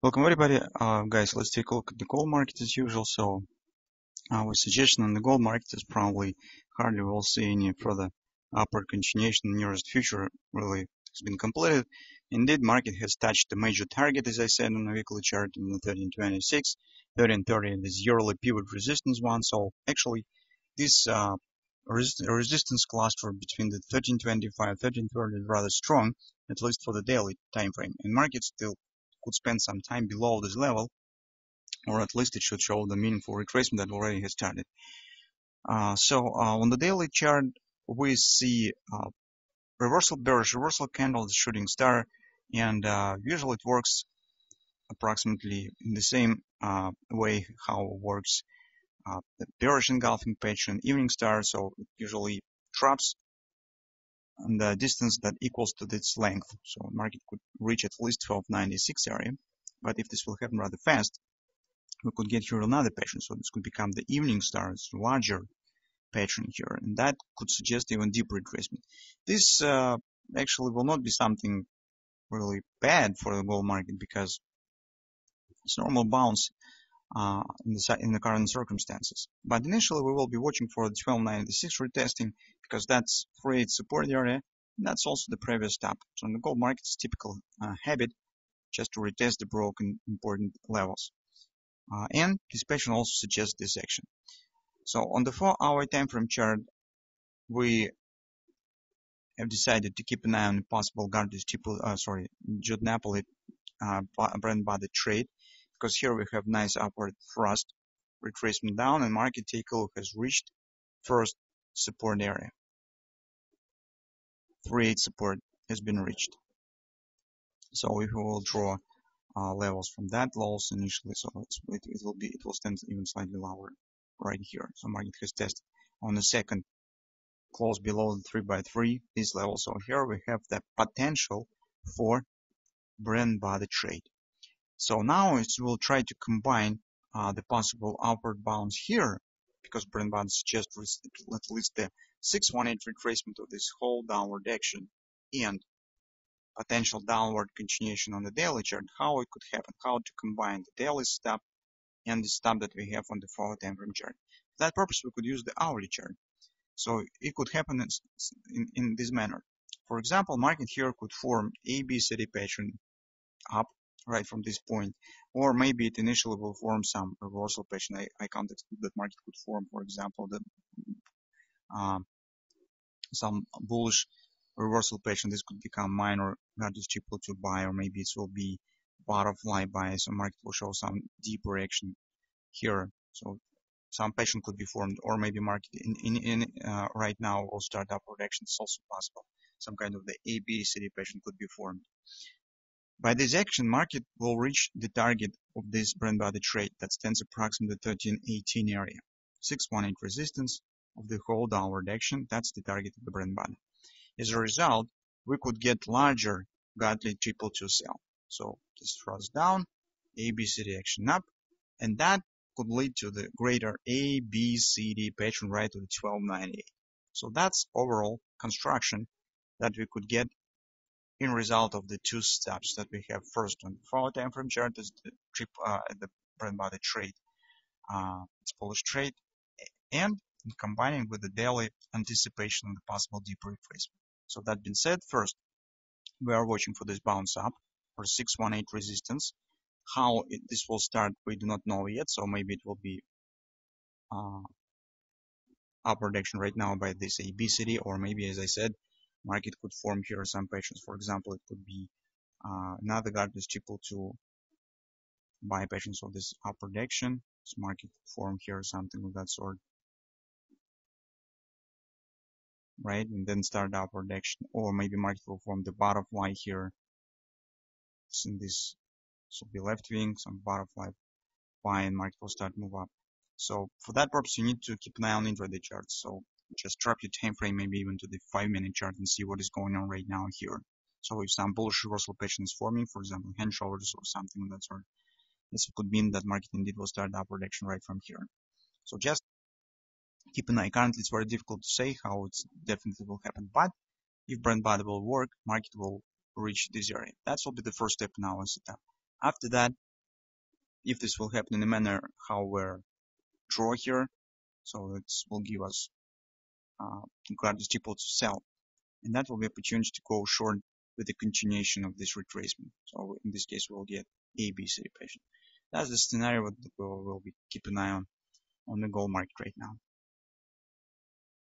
Welcome everybody, uh, guys. Let's take a look at the gold market as usual. So, our suggestion on the gold market is probably hardly we'll see any further upward continuation. in The nearest future really has been completed. Indeed, market has touched the major target, as I said on the weekly chart, in the 1326, 1330, this yearly pivot resistance one. So, actually, this uh, res resistance cluster between the 1325 1330 is rather strong, at least for the daily time frame. And market still could spend some time below this level, or at least it should show the meaningful retracement that already has started. Uh, so uh, on the daily chart, we see uh, reversal bearish reversal candle, the shooting star, and uh, usually it works approximately in the same way how it works the bearish engulfing pattern, evening star. So it usually traps and the distance that equals to its length. So market could reach at least 1296 area. But if this will happen rather fast, we could get here another pattern. So this could become the evening star, it's larger pattern here. And that could suggest even deeper retracement. This uh, actually will not be something really bad for the gold market because it's normal bounce uh, in, the, in the current circumstances. But initially we will be watching for the 1296 retesting because that's creates support area. And that's also the previous stop. So in the gold market, it's typical uh, habit just to retest the broken important levels. Uh, and this pattern also suggests this action. So on the four hour time frame chart, we have decided to keep an eye on possible Gartley triple, uh, sorry, DiNapoli uh, Brent body trade because here we have nice upward thrust retracement down and market take a look has reached first support area. 3.8 support has been reached. So if we will draw uh, levels from that lows initially. So it, it will be it will stand even slightly lower right here. So market has tested on the second close below the 3 by 3 this level. So here we have the potential for Brent body trade so now it will try to combine uh, the possible upward bounds here, because Brent bond suggests at least the 618 retracement of this whole downward action and potential downward continuation on the daily chart, how it could happen, how to combine the daily stop and the stop that we have on the 4 time frame chart. For that purpose, we could use the hourly chart. So it could happen in, in this manner. For example, market here could form ABCD pattern up right from this point. Or maybe it initially will form some reversal pattern. I, I can't exclude that market could form, for example, the, um, some bullish reversal pattern. This could become minor Gartley triple to buy, or maybe it will be butterfly buy. So market will show some deeper action here. So some pattern could be formed, or maybe market in, in, in uh, right now will start upward action. It's also possible. Some kind of the A, B, C, D pattern could be formed. By this action, market will reach the target of this Brent body trade that stands approximately 1318 area. 618 resistance of the whole downward action, that's the target of the Brent body. As a result, we could get larger Gartley triple two sell. So this thrust down, ABCD action up, and that could lead to the greater ABCD pattern right to the 1298. So that's overall construction that we could get in result of the two steps that we have. First on four time frame chart is the trip uh, the Brent body trade uh, it's bullish trade and combining with the daily anticipation of the possible deeper retracement so that being said first we are watching for this bounce up for 618 resistance. How it, this will start we do not know yet so maybe it will be uh, upward right now by this ABCD or maybe as I said market could form here some patterns. For example, it could be uh, another Gartley triple to buy patterns of this upper direction. This market could form here something of that sort. Right, and then start the upward action, or maybe market will form the butterfly here. in this So be left wing, some butterfly buy and market will start move up. So for that purpose, you need to keep an eye on intraday charts. So just drop your time frame maybe even to the five minute chart and see what is going on right now here. So if some bullish reversal pattern is forming, for example, hand shoulders or something of that sort, this could mean that market indeed will start upward action right from here. So just keep an eye. Currently, it's very difficult to say how it definitely will happen, but if Brent body will work, market will reach this area. That will be the first step in our setup. After that, if this will happen in a manner how we're draw here, so it will give us uh, steeple to sell, and that will be opportunity to go short with the continuation of this retracement. So in this case, we'll get A, B, C patient. That's the scenario that we'll, we'll be keep an eye on on the gold market right now.